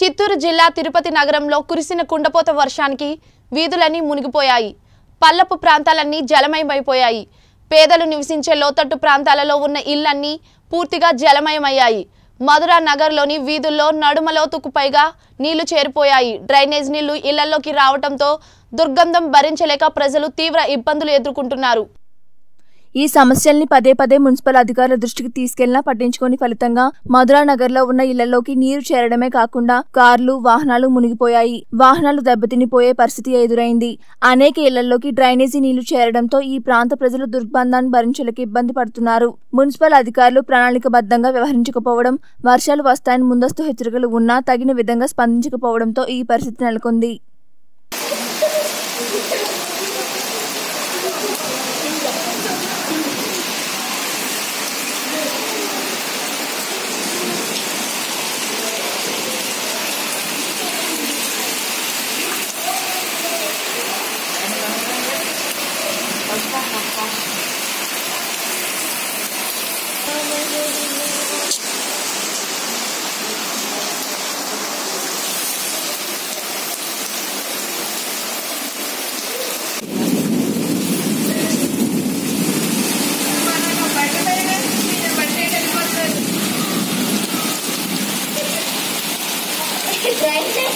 చిత్తూరు జిల్లా తిరుపతి నగరంలో కురిసిన కుండపోత వర్షానికి వీధులన్నీ మునిగిపోయాయి. పల్లపు ప్రాంతాలన్నీ జలమయమైపోయాయి. పేదలు నివసించే లోతట్టు ప్రాంతాలలో ఉన్న ఇళ్ళన్నీ పూర్తిగా జలమయమయ్యాయి. మధురా నగర్లోని వీధుల్లో నడుమలోతుకు పైగా నీళ్ళు చేరిపోయాయి. డ్రైనేజ్ నీళ్ళు ఇళ్ళలోకి రావడంతో దుర్గంధం భరించలేక ప్రజలు తీవ్ర ఇబ్బందులు ఎదుర్కొంటున్నారు. ఈ సమస్యల్ని పదే పదే మున్సిపల్ అధికారుల దృష్టికి తీసుకెళ్ళినా పట్టించుకుని ఫలితంగా మధురా నగర్లో ఉన్న ఇళ్ళలోకి నీరు చేరడమే కాకుండా కార్లు వాహనాలు మునిగిపోయాయి. వాహనాలు దెబ్బతినిపోయే పరిస్థితి ఎదురైంది. అనేక ఇళ్ళలోకి డ్రైనేజీ నీళ్ళు చేరడంతో ఈ ప్రాంత ప్రజలు దుర్బంధాన్ని భరించలేక ఇబ్బంది పడుతున్నారు. మున్సిపల్ అధికారులు ప్రణాళికబద్ధంగా వ్యవహరించకపోవడం వర్షాలు వస్తాయని ముందస్తు హెచ్చరికలు ఉన్నా తగిన విధంగా స్పందించకపోవడంతో ఈ పరిస్థితి నెలకొంది.